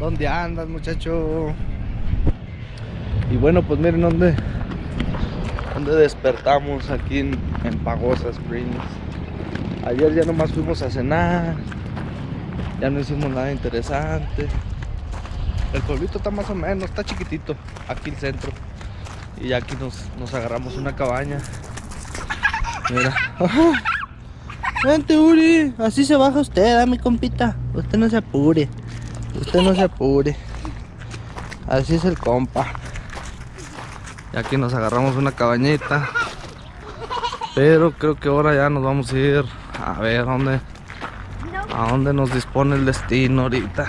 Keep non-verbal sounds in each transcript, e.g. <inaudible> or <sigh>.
¿Dónde andas, muchacho? Y bueno, pues miren dónde, dónde despertamos aquí en, en Pagosa Springs. Ayer ya nomás fuimos a cenar. Ya no hicimos nada interesante. El pueblito está más o menos, está chiquitito. Aquí el centro. Y ya aquí nos, nos agarramos una cabaña. Mira. Vente, Uri. Así se baja usted, ¿eh, mi compita. Usted no se apure. Usted no se apure. Así es el compa. Y aquí nos agarramos una cabañita. Pero creo que ahora ya nos vamos a ir a ver dónde, a dónde nos dispone el destino ahorita.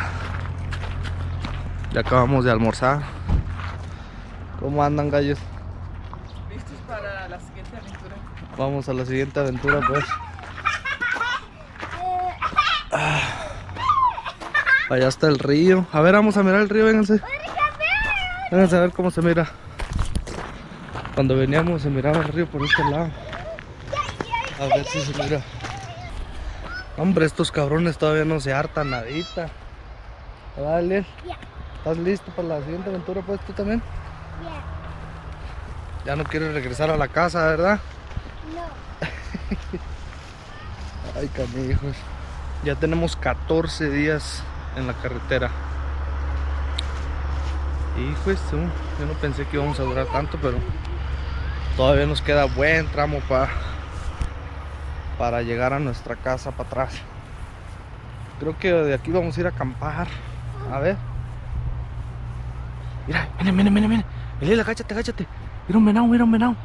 Ya acabamos de almorzar. ¿Cómo andan, gallos? ¿Listos para la siguiente aventura? Vamos a la siguiente aventura, pues. Allá está el río. A ver, vamos a mirar el río, vénganse. Vénganse a ver cómo se mira. Cuando veníamos se miraba el río por este lado. A ver si se mira. Hombre, estos cabrones todavía no se hartan nadita. Dale. ¿Estás listo para la siguiente aventura, pues tú también? Ya no quieres regresar a la casa, ¿verdad? <laughs> Ay, canijos. Ya tenemos 14 días en la carretera. Hijo, esto, yo no pensé que íbamos a durar tanto, pero todavía nos queda buen tramo para para llegar a nuestra casa para atrás. Creo que de aquí vamos a ir a acampar. A ver. Mira, mira, mira, mira, mira. Elila, agáchate, agáchate. Mira un venado, mira un venado.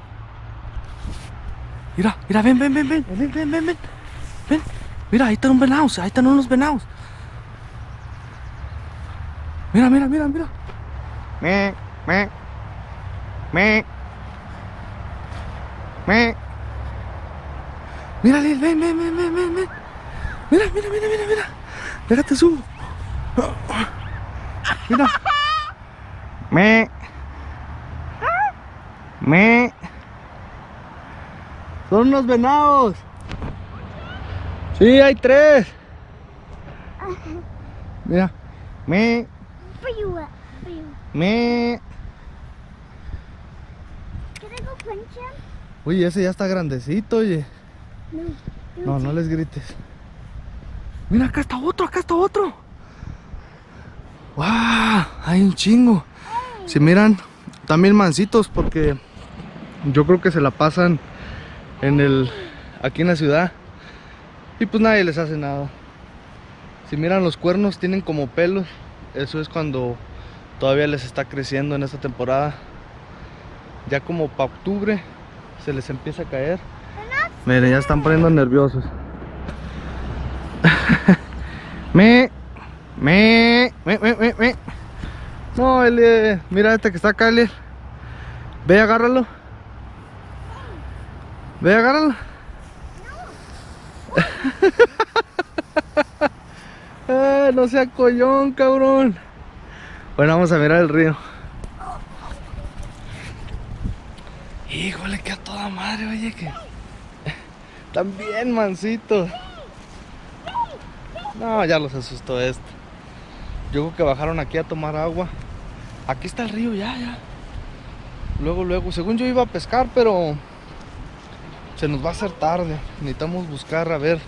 Mira, mira, ven, ven, ven, ven, ven, ven, ven, ven. Ven. Mira, ahí están un venados, ahí están unos venados. Mira, mira, mira, mira. Me, me, me, me. Mira, Lil, ven, ven, ven, ven, ven, ven. Mira, mira, mira, mira, mira. Déjate subo. Mira. Me. Me. Son unos venados. Sí, hay tres. Mira. Me. Me. Can I go punch him? Uy, ese ya está grandecito, oye. No. No, no les grites. Mira, acá está otro, acá está otro. ¡Wow! Hay un chingo. Si miran, también mancitos porque yo creo que se la pasan en el aquí en la ciudad y pues nadie les hace nada. Si miran los cuernos tienen como pelos, eso es cuando todavía les está creciendo en esta temporada. Ya como para octubre se les empieza a caer. Miren, ya están poniendo nerviosos. <laughs> me, me, me, me, me. No, Eli, mira este que está acá, Eli. Ve, agárralo. Ve, agárralo. Ah, no sea collón, cabrón. Bueno, vamos a mirar el río. Híjole, que a toda madre, oye, que... También, mancitos. No, ya los asustó esto. Yo creo que bajaron aquí a tomar agua. Aquí está el río ya, ya. Luego, luego. Según yo iba a pescar, pero se nos va a hacer tarde. Necesitamos buscar, a ver.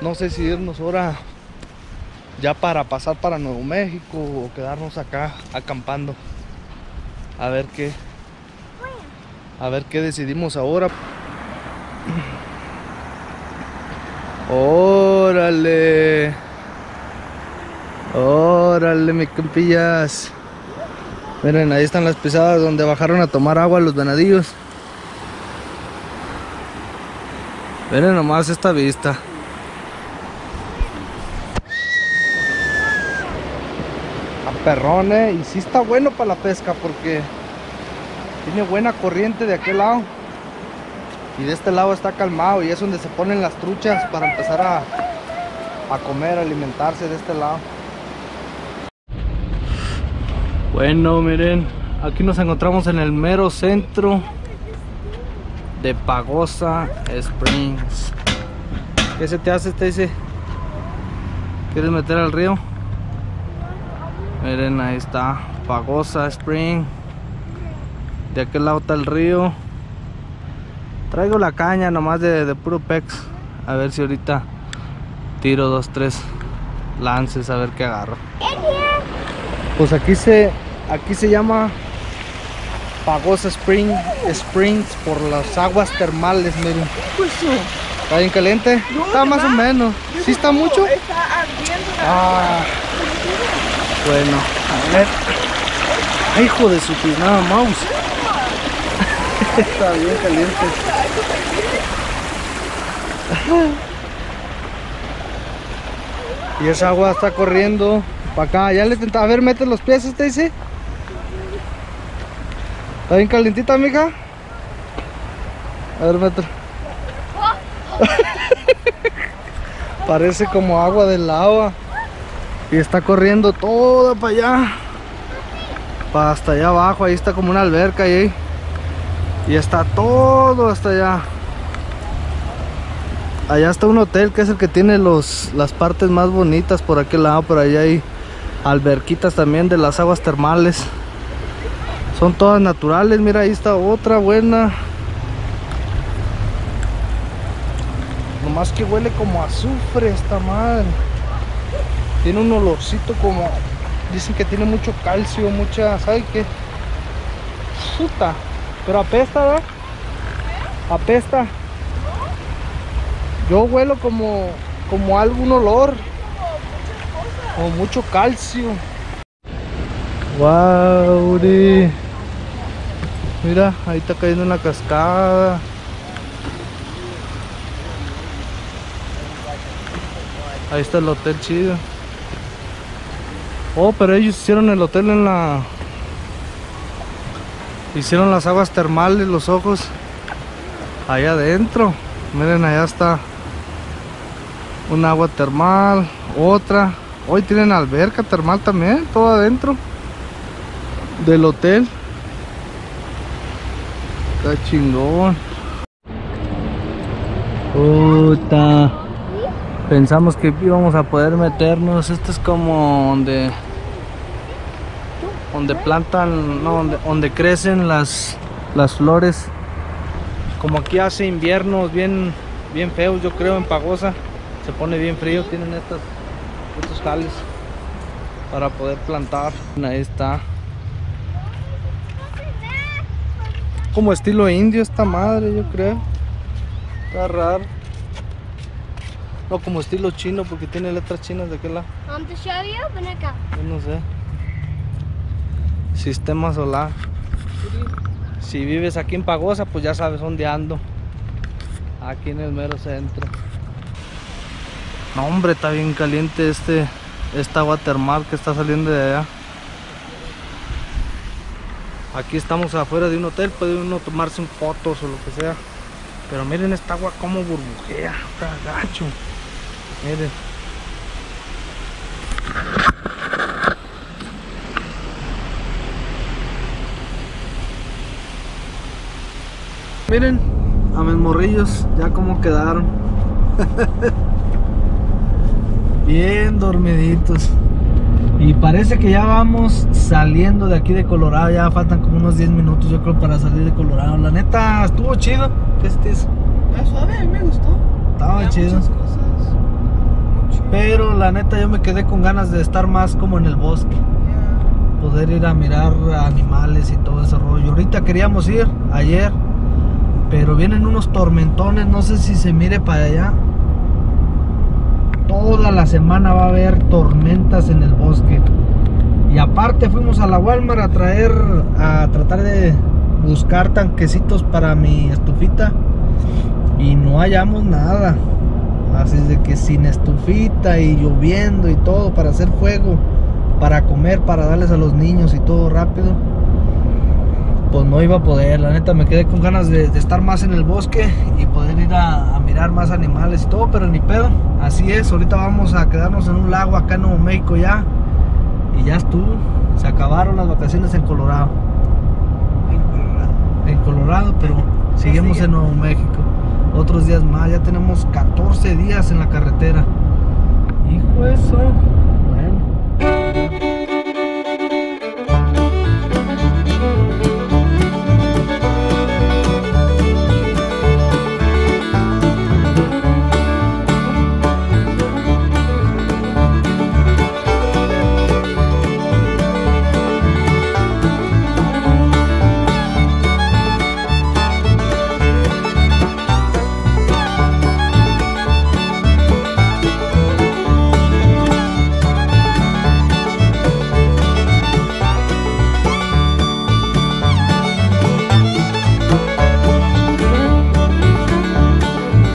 No sé si irnos ahora ya para pasar para Nuevo México o quedarnos acá acampando. A ver qué. A ver qué decidimos ahora. <clears throat> Órale. Órale, mi compillas. Miren, ahí están las pisadas donde bajaron a tomar agua los venadillos. Miren nomás esta vista. A perrones. Y sí está bueno para la pesca porque tiene buena corriente de aquel lado. Y de este lado está calmado y es donde se ponen las truchas para empezar a, a comer, a alimentarse de este lado. Bueno, miren, aquí nos encontramos en el mero centro de Pagosa Springs. ¿Qué se te hace, Stacy? ¿Quieres meter al río? Miren, ahí está Pagosa Spring. De aquel lado está el río. Traigo la caña nomás de, de puro pex. A ver si ahorita tiro dos, tres lances a ver qué agarro. Pues aquí se aquí se llama Pagosa Spring Springs por las aguas termales, miren. ¿Está bien caliente? Está más o menos. ¿Sí está mucho? Está ardiendo. Ah, bueno, a ver. Hijo de su pisnada mouse. <laughs> está bien caliente. Y esa agua está corriendo para acá. Ya le. A ver, mete los pies, ¿usted dice? ¿Está bien calientita, mija? A ver, mete. <laughs> Parece como agua del agua. Y está corriendo toda para allá. Para hasta allá abajo. Ahí está como una alberca ahí. Y está todo hasta allá. Allá está un hotel que es el que tiene los, las partes más bonitas por aquel lado. Por allá hay alberquitas también de las aguas termales. Son todas naturales. Mira, ahí está otra buena. Nomás que huele como azufre esta madre. Tiene un olorcito como. Dicen que tiene mucho calcio, mucha. ¿Sabe qué? Puta. Pero apesta, ¿verdad? Apesta. Yo huelo como. como algún olor. Como mucho calcio. Wow, Mira, ahí está cayendo una cascada. Ahí está el hotel chido. Oh, pero ellos hicieron el hotel en la... Hicieron las aguas termales, los ojos. Allá adentro. Miren, allá está. Un agua termal. Otra. Hoy tienen alberca termal también. Todo adentro. Del hotel. Está chingón. Puta. Pensamos que íbamos a poder meternos. Esto es como donde donde plantan, no, donde, donde crecen las las flores. Como aquí hace inviernos bien bien feos, yo creo en Pagosa. Se pone bien frío, tienen estas estos jales para poder plantar. Ahí está. Como estilo indio esta madre, yo creo. Está raro. No como estilo chino porque tiene letras chinas de aquel lado. To show you, ven acá. Yo no sé. Sistema solar. Si vives aquí en Pagosa, pues ya sabes dónde ando. Aquí en el mero centro. No, hombre, está bien caliente este esta agua termal que está saliendo de allá. Aquí estamos afuera de un hotel, puede uno tomarse un fotos o lo que sea. Pero miren esta agua como burbujea, está gacho. Miren. Miren a mis morrillos ya como quedaron. <laughs> Bien dormiditos. Y parece que ya vamos saliendo de aquí de Colorado. Ya faltan como unos 10 minutos yo creo para salir de Colorado. La neta estuvo chido. ¿Qué es eso? Está suave, a mí me gustó. Estaba Había chido. muchas cosas. Pero la neta yo me quedé con ganas de estar más como en el bosque. Poder ir a mirar animales y todo ese rollo. Ahorita queríamos ir ayer. Pero vienen unos tormentones. No sé si se mire para allá. Toda la semana va a haber tormentas en el bosque. Y aparte fuimos a la Walmart a traer, a tratar de buscar tanquecitos para mi estufita. Y no hallamos nada. Así es de que sin estufita y lloviendo y todo para hacer fuego, para comer, para darles a los niños y todo rápido. Pues no iba a poder, la neta me quedé con ganas de, de estar más en el bosque y poder ir a, a mirar más animales y todo, pero ni pedo. Así es, ahorita vamos a quedarnos en un lago acá en Nuevo México ya. Y ya estuvo, se acabaron las vacaciones en Colorado. En Colorado, pero seguimos en Nuevo México. Otros días más, ya tenemos 14 días en la carretera. Hijo eso.